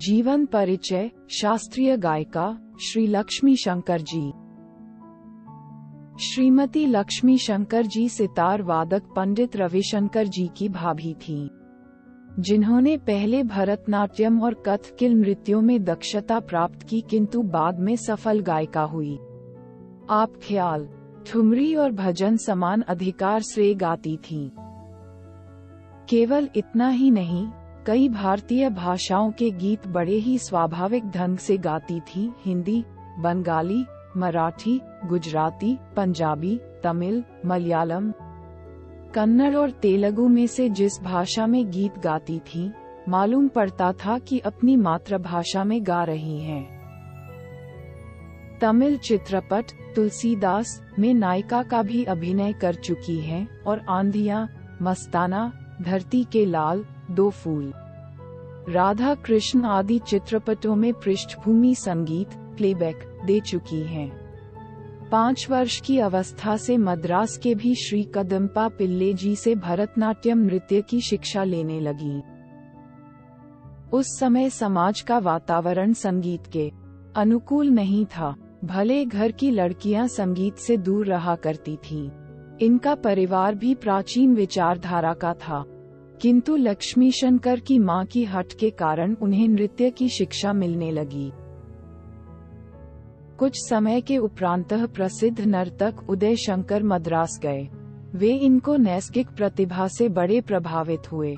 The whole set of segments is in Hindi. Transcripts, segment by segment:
जीवन परिचय, शास्त्रीय गायिका, श्री लक्ष्मी शंकर जी। श्रीमती लक्ष्मी शंकर जी सितार वादक पंडित रविशंकर जी की भाभी थी। जिन्होंने पहले भरतनाट्यम और कथकिल नृत्यों में दक्षता प्राप्त की, किंतु बाद में सफल गायिका हुई। आप ख्याल, ठुमरी और भजन समान अधिकार से गाती थीं। केवल इतना ही नहीं, कई भारतीय भाषाओं के गीत बड़े ही स्वाभाविक ढंग से गाती थी, हिंदी, बंगाली, मराठी, गुजराती, पंजाबी, तमिल, मलयालम, कन्नड़ और तेलुगु में से जिस भाषा में गीत गाती थी, मालूम पड़ता था कि अपनी मातृभाषा में गा रही हैं। तमिल चित्रपट तुलसीदास में नायिका का भी अभिनय कर चुकी हैं और आंधिया, मस्ताना धरती के लाल, दो फूल राधा कृष्ण आदि चित्रपटों में पृष्ठभूमि संगीत प्लेबैक दे चुकी हैं। पाँच वर्ष की अवस्था से मद्रास के भी श्री कदम्पा पिल्ले जी से भरतनाट्यम नृत्य की शिक्षा लेने लगी उस समय समाज का वातावरण संगीत के अनुकूल नहीं था भले घर की लड़कियाँ संगीत से दूर रहा करती थीं। इनका परिवार भी प्राचीन विचारधारा का था किंतु लक्ष्मी शंकर की माँ की हट के कारण उन्हें नृत्य की शिक्षा मिलने लगी। कुछ समय के उपरांत प्रसिद्ध नर्तक उदय शंकर मद्रास गए। वे इनको नैसर्गिक प्रतिभा से बड़े प्रभावित हुए।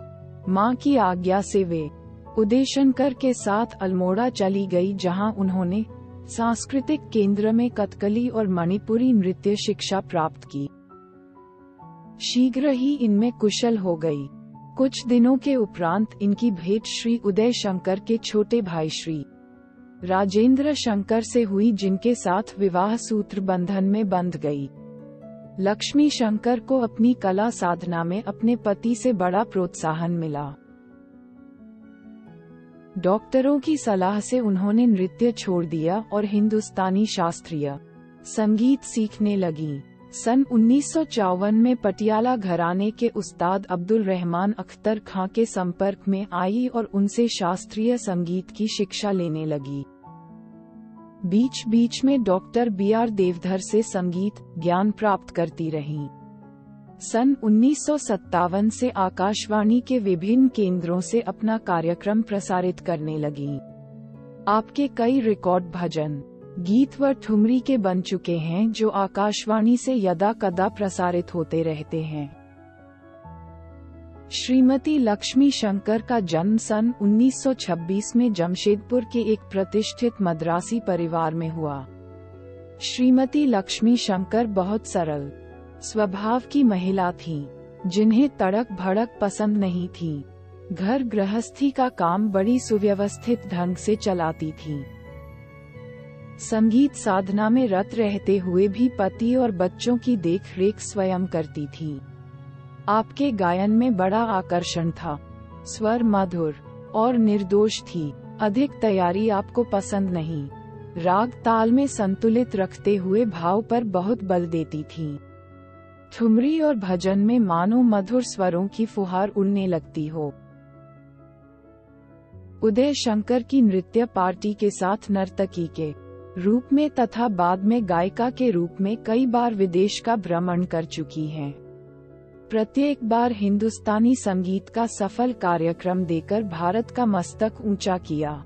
माँ की आज्ञा से वे उदय शंकर के साथ अल्मोड़ा चली गई जहाँ उन्होंने सांस्कृतिक केंद्र में कथकली और मणिपुरी नृत्य शिक्षा प्राप्त की। शीघ्र ही इनमें कुशल हो गई। कुछ दिनों के उपरांत इनकी भेंट श्री उदय शंकर के छोटे भाई श्री राजेंद्र शंकर से हुई, जिनके साथ विवाह सूत्र बंधन में बंध गई। लक्ष्मी शंकर को अपनी कला साधना में अपने पति से बड़ा प्रोत्साहन मिला। डॉक्टरों की सलाह से उन्होंने नृत्य छोड़ दिया और हिंदुस्तानी शास्त्रीय संगीत सीखने लगी। सन उन्नीस सौ चौवन में पटियाला घराने के उस्ताद अब्दुल रहमान अख्तर खां के संपर्क में आई और उनसे शास्त्रीय संगीत की शिक्षा लेने लगी बीच बीच में डॉक्टर बी आर देवधर से संगीत ज्ञान प्राप्त करती रहीं। सन उन्नीस सौ सत्तावन से आकाशवाणी के विभिन्न केंद्रों से अपना कार्यक्रम प्रसारित करने लगी आपके कई रिकॉर्ड भजन गीत व ठुमरी के बन चुके हैं जो आकाशवाणी से यदा कदा प्रसारित होते रहते हैं। श्रीमती लक्ष्मी शंकर का जन्म सन 1926 में जमशेदपुर के एक प्रतिष्ठित मद्रासी परिवार में हुआ। श्रीमती लक्ष्मी शंकर बहुत सरल, स्वभाव की महिला थी, जिन्हें तड़क भड़क पसंद नहीं थी। घर गृहस्थी का काम बड़ी सुव्यवस्थित ढंग से चलाती थी। संगीत साधना में रत रहते हुए भी पति और बच्चों की देखरेख स्वयं करती थी। आपके गायन में बड़ा आकर्षण था। स्वर मधुर और निर्दोष थी। अधिक तैयारी आपको पसंद नहीं। राग ताल में संतुलित रखते हुए भाव पर बहुत बल देती थी। ठुमरी और भजन में मानो मधुर स्वरों की फुहार उड़ने लगती हो। उदय शंकर की नृत्य पार्टी के साथ नर्तकी के रूप में तथा बाद में गायिका के रूप में कई बार विदेश का भ्रमण कर चुकी हैं। प्रत्येक बार हिंदुस्तानी संगीत का सफल कार्यक्रम देकर भारत का मस्तक ऊँचा किया